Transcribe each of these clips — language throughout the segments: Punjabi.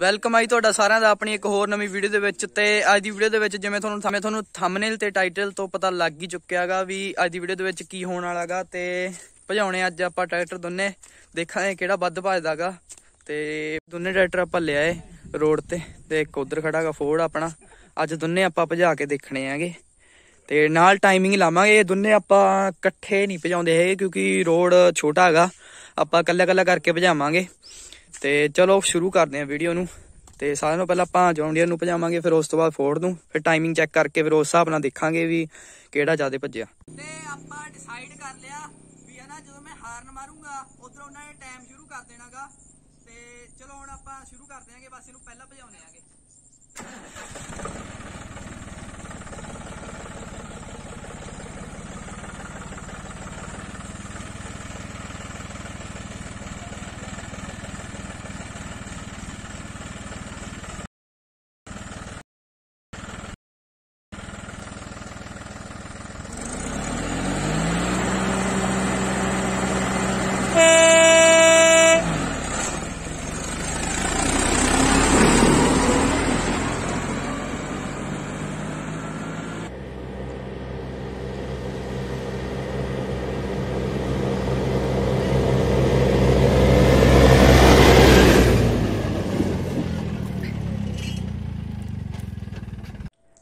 ਵੈਲਕਮ ਆਈ ਤੁਹਾਡਾ ਸਾਰਿਆਂ ਦਾ ਆਪਣੀ ਇੱਕ ਹੋਰ ਨਵੀਂ ਵੀਡੀਓ ਦੇ ਵਿੱਚ ਤੇ ਅੱਜ ਦੀ ਵੀਡੀਓ ਦੇ ਵਿੱਚ ਜਿਵੇਂ ਤੁਹਾਨੂੰ ਜਿਵੇਂ ਤੁਹਾਨੂੰ ਥੰਬਨੇਲ ਤੇ ਟਾਈਟਲ ਤੋਂ ਪਤਾ ਲੱਗ ਹੀ ਚੁੱਕਿਆਗਾ ਵੀ ਅੱਜ ਦੀ ਵੀਡੀਓ ਦੇ ਵਿੱਚ ਕੀ ਹੋਣ ਵਾਲਾਗਾ ਤੇ ਭਜਾਉਣੇ ਅੱਜ ਆਪਾਂ ਟਰੈਕਟਰ ਦੋਨੇ। ਦੇਖਾਂਗੇ ਕਿਹੜਾ ਵੱਧ ਭਜਦਾਗਾ ਤੇ ਦੋਨੇ ਟਰੈਕਟਰ ਆਪਾਂ ਲਿਆਏ ਰੋਡ ਤੇ ਤੇ ਇੱਕ ਉਧਰ ਖੜਾਗਾ ਫੋਰਡ ਆਪਣਾ। ਅੱਜ ਦੋਨੇ ਆਪਾਂ ਭਜਾ ਕੇ ਦੇਖਣੇ ਆਗੇ ਤੇ ਨਾਲ ਟਾਈਮਿੰਗ ਲਾਵਾਂਗੇ। ਇਹ ਦੋਨੇ ਆਪਾਂ ਇਕੱਠੇ ਨਹੀਂ ਭਜਾਉਂਦੇ ਹੈਗੇ ਕਿਉਂਕਿ ਰੋਡ ਛੋਟਾ ਹੈਗਾ ਆਪਾਂ ਕੱਲਾ ਇਕੱਲਾ ਕਰਕੇ ਭਜਾਵਾਂਗੇ। ਤੇ ਚਲੋ ਸ਼ੁਰੂ ਕਰਦੇ ਹਾਂ ਵੀਡੀਓ ਨੂੰ। ਤੇ ਸਾਰਿਆਂ ਨੂੰ ਪਹਿਲਾਂ ਆਪਾਂ ਜੌਂਡੀਅਰ ਨੂੰ ਭਜਾਵਾਂਗੇ, ਫਿਰ ਉਸ ਤੋਂ ਬਾਅਦ ਫੋਰਡ ਨੂੰ। ਫਿਰ ਟਾਈਮਿੰਗ ਚੈੱਕ ਕਰਕੇ ਫਿਰ ਉਸ ਹਿਸਾਬ ਨਾਲ ਦੇਖਾਂਗੇ ਵੀ ਕਿਹੜਾ ਜ਼ਿਆਦਾ ਭੱਜਿਆ। ਤੇ ਆਪਾਂ ਡਿਸਾਈਡ ਕਰ ਲਿਆ ਵੀ ਹਨਾ ਜਦੋਂ ਮੈਂ ਹਾਰਨ ਮਾਰੂੰਗਾ, ਉਧਰ ਉਹਨਾਂ ਨੇ ਟਾਈਮ ਸ਼ੁਰੂ ਕਰ ਦੇਣਾਗਾ। ਤੇ ਚਲੋ ਹੁਣ ਆਪਾਂ ਸ਼ੁਰੂ ਕਰ ਦਿਆਂਗੇ ਬਸ ਇਹਨੂੰ ਪਹਿਲਾਂ ਭਜਾਉਣੇ ਆਗੇ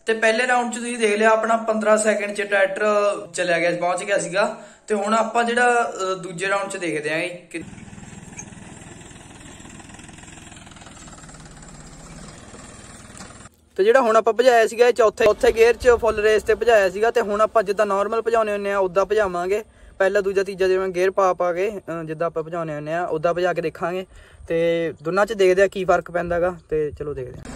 ਤੇ ਪਹਿਲੇ ਰਾਊਂਡ 'ਚ ਤੁਸੀਂ ਦੇਖ ਲਿਆ ਆਪਣਾ 15 ਸੈਕਿੰਡ 'ਚ ਟਰੈਕਟਰ ਚਲਿਆ ਗਿਆ, ਪਹੁੰਚ ਗਿਆ ਸੀਗਾ। ਤੇ ਹੁਣ ਆਪਾਂ ਜਿਹੜਾ ਦੂਜੇ ਰਾਊਂਡ 'ਚ ਦੇਖਦੇ ਆਂ ਕਿ ਤੇ ਜਿਹੜਾ ਹੁਣ ਆਪਾਂ ਭਜਾਇਆ ਸੀਗਾ ਇਹ ਚੌਥੇ ਚੌਥੇ ਗੇਅਰ 'ਚ ਫੁੱਲ ਰੇਸ ਤੇ ਭਜਾਇਆ ਸੀਗਾ ਤੇ ਹੁਣ ਆਪਾਂ ਜਿੱਦਾਂ ਨਾਰਮਲ ਭਜਾਉਨੇ ਹੁੰਨੇ ਆ ਉਦਾਂ ਭਜਾਵਾਂਗੇ। ਪਹਿਲਾ, ਦੂਜਾ, ਤੀਜਾ ਜਿਵੇਂ ਗੇਅਰ ਪਾ ਪਾ ਕੇ ਜਿੱਦਾਂ ਆਪਾਂ ਭਜਾਉਨੇ ਹੁੰਨੇ ਆ ਉਦਾਂ ਭਜਾ ਕੇ ਦੇਖਾਂਗੇ। ਤੇ ਦੋਨਾਂ 'ਚ ਦੇਖਦੇ ਆ ਕੀ ਫ਼ਰਕ ਪੈਂਦਾਗਾ ਤੇ ਚਲੋ ਦੇਖਦੇ ਆ।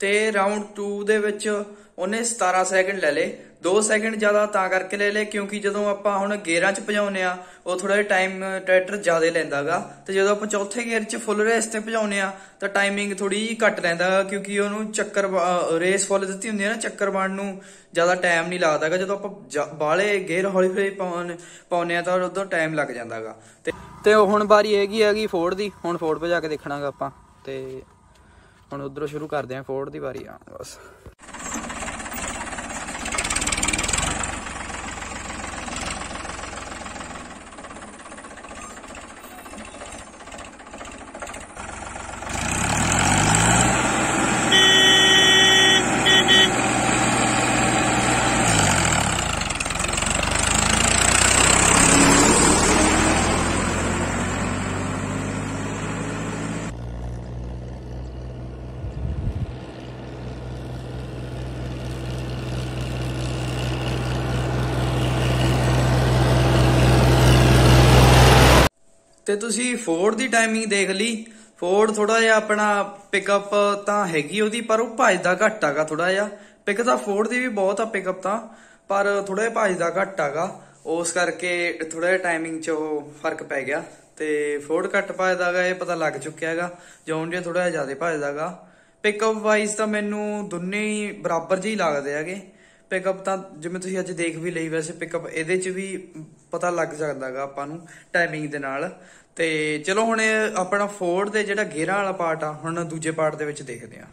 ਤੇ ਰਾਊਂਡ 2 ਦੇ ਵਿੱਚ ਉਹਨੇ 17 ਸੈਕਿੰਡ ਲੈ ਲਏ। 2 ਸੈਕਿੰਡ ਜ਼ਿਆਦਾ ਤਾਂ ਕਰਕੇ ਲੈ ਲਏ, ਕਿਉਂਕਿ ਜਦੋਂ ਆਪਾਂ ਹੁਣ ਗੇਅਰਾਂ 'ਚ ਭਜਾਉਨੇ ਆ ਉਹ ਥੋੜਾ ਜਿਹਾ ਟਾਈਮ ਟਰੈਕਟਰ ਜ਼ਿਆਦਾ ਲੈਂਦਾਗਾ। ਤੇ ਜਦੋਂ ਆਪਾਂ ਚੌਥੇ ਗੇਅਰ 'ਚ ਫੁੱਲ ਰੇਸ ਤੇ ਭਜਾਉਨੇ ਆ ਤਾਂ ਟਾਈਮਿੰਗ ਥੋੜੀ ਜਿਹੀ ਘੱਟ ਲੈਂਦਾ ਕਿਉਂਕਿ ਉਹਨੂੰ ਚੱਕਰ ਰੇਸ ਫੁੱਲ ਦਿੱਤੀ ਹੁੰਦੀ ਹੈ ਨਾ, ਚੱਕਰ ਬਣ ਨੂੰ ਜ਼ਿਆਦਾ ਟਾਈਮ ਨਹੀਂ ਲੱਗਦਾਗਾ। ਜਦੋਂ ਆਪਾਂ ਬਾਲੇ ਗੇਅਰ ਹੌਲੀ ਹੌਲੀ ਪਾਉਣ ਪਾਉਨੇ ਆ ਤਾਂ ਉਦੋਂ ਟਾਈਮ ਲੱਗ ਜਾਂਦਾਗਾ। ਤੇ ਤੇ ਹੁਣ ਵਾਰੀ ਹੈਗੀ ਹੈਗੀ ਫੋਰਡ ਦੀ, ਹੁਣ ਫੋਰਡ ਭਜਾ ਕੇ ਦੇਖਣਾਗਾ ਆਪਾਂ। ਤੇ ਹੁਣ ਉਧਰੋਂ ਸ਼ੁਰੂ ਕਰਦੇ ਆਂ ਫੋਰਡ ਦੀ ਵਾਰੀ। ਆ ਬਸ। ਤੇ ਤੁਸੀਂ ਫੋਰਡ ਦੀ ਟਾਈਮਿੰਗ ਦੇਖ ਲਈ। ਫੋਰਡ ਥੋੜਾ ਜਿਹਾ ਆਪਣਾ ਪਿਕਅਪ ਤਾਂ ਹੈਗੀ ਉਹਦੀ, ਪਰ ਉਹ ਭੱਜਦਾ ਘੱਟ ਆਗਾ ਥੋੜਾ ਜਿਹਾ। ਪਿਕ ਤਾਂ ਫੋਰਡ ਦੀ ਵੀ ਬਹੁਤ ਆ ਪਿਕਅਪ ਤਾਂ, ਪਰ ਥੋੜਾ ਜਿਹਾ ਭੱਜਦਾ ਘੱਟ ਆਗਾ ਉਸ ਕਰਕੇ ਥੋੜਾ ਜਿਹਾ ਟਾਈਮਿੰਗ 'ਚ ਉਹ ਫ਼ਰਕ ਪੈ ਗਿਆ। ਤੇ ਫੋਰਡ ਘੱਟ ਭਜਦਾਗਾ ਇਹ ਪਤਾ ਲੱਗ ਚੁੱਕਿਆ ਹੈਗਾ। ਜੌਨ ਡੀਅਰ ਥੋੜਾ ਜਿਹਾ ਜ਼ਿਆਦਾ ਭਜਦਾਗਾ ਪਿਕਅਪ ਵਾਈਜ਼ ਤਾਂ ਮੈਨੂੰ ਦੋਨੇ ਹੀ ਬਰਾਬਰ ਜਿਹੀ ਲੱਗਦੇ ਹੈਗੇ। ਪਿਕਅਪ ਤਾਂ ਜਿਵੇਂ ਤੁਸੀਂ ਅੱਜ ਦੇਖ ਵੀ ਲਈ, ਵੈਸੇ ਪਿਕਅਪ ਇਹਦੇ 'ਚ ਵੀ ਪਤਾ ਲੱਗ ਜਾਂਦਾਗਾ ਆਪਾਂ ਨੂੰ ਟਾਈਮਿੰਗ ਦੇ ਨਾਲ। ਤੇ ਚਲੋ ਹੁਣ ਆਪਣਾ ਫੋਰਡ ਦੇ ਜਿਹੜਾ ਗੇਰਾਂ ਵਾਲਾ ਪਾਰਟ ਆ, ਹੁਣ ਦੂਜੇ ਪਾਰਟ ਦੇ ਵਿੱਚ ਦੇਖਦੇ ਆ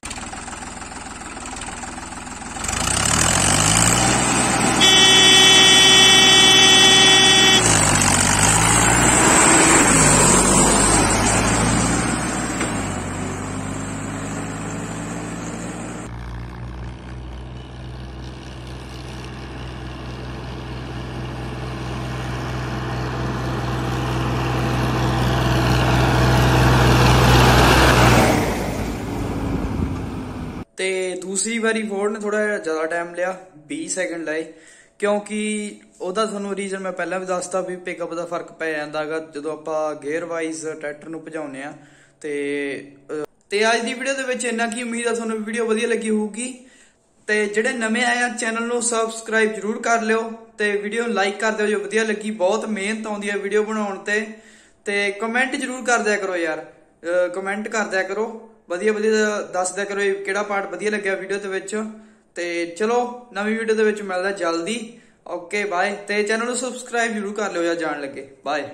ਤੇ ਦੂਸਰੀ ਵਾਰੀ ਫੋਰਡ ਨੇ ਥੋੜਾ ਜ਼ਿਆਦਾ ਟਾਈਮ ਲਿਆ 20 ਸੈਕਿੰਡ ਲਏ। ਕਿਉਂਕਿ ਉਹਦਾ ਤੁਹਾਨੂੰ ਰੀਜ਼ਨ ਮੈਂ ਪਹਿਲਾਂ ਵੀ ਦੱਸਤਾ ਵੀ ਪਿਕਅਪ ਦਾ ਫ਼ਰਕ ਪੈ ਜਾਂਦਾਗਾ ਜਦੋਂ ਆਪਾਂ ਗੇਅਰ ਵਾਈਜ਼ ਟਰੈਕਟਰ ਨੂੰ ਭਜਾਉਂਦੇ ਆ ਤੇ ਤੇ ਅੱਜ ਦੀ ਵੀਡੀਓ ਦੇ ਵਿੱਚ ਇੰਨਾ ਕੀ ਉਮੀਦ ਆ, ਤੁਹਾਨੂੰ ਵੀਡੀਓ ਵਧੀਆ ਲੱਗੀ ਹੋਊਗੀ। ਤੇ ਜਿਹੜੇ ਨਵੇਂ ਆਏ ਆ ਚੈਨਲ ਨੂੰ ਸਬਸਕ੍ਰਾਈਬ ਜਰੂਰ ਕਰ ਲਿਓ ਤੇ ਵੀਡੀਓ ਨੂੰ ਲਾਈਕ ਕਰ ਦਿਓ ਜੇ ਵਧੀਆ ਲੱਗੀ। ਬਹੁਤ ਮਿਹਨਤ ਆਉਂਦੀ ਹੈ ਵੀਡੀਓ ਬਣਾਉਣ ਤੇ। ਤੇ ਕਮੈਂਟ ਜਰੂਰ ਕਰ ਦਿਆ ਕਰੋ ਯਾਰ। ਕਮੈਂਟ ਕਰ ਦਿਆ ਕਰੋ। ਵਧੀਆ ਵਧੀਆ ਦੱਸ ਦਿਆ ਕਰੋ ਇਹ ਕਿਹੜਾ ਪਾਰਟ ਵਧੀਆ ਲੱਗਿਆ ਵੀਡੀਓ ਦੇ ਵਿੱਚ। ਤੇ ਚਲੋ, ਨਵੀਂ ਵੀਡੀਓ ਦੇ ਵਿੱਚ ਮਿਲਦਾ ਜਲਦੀ। ਓਕੇ ਬਾਏ ਤੇ ਚੈਨਲ ਨੂੰ ਸਬਸਕ੍ਰਾਈਬ ਜਰੂਰ ਕਰ ਲਿਓ ਯਾਰ ਜਾਣ ਲੱਗੇ। ਬਾਏ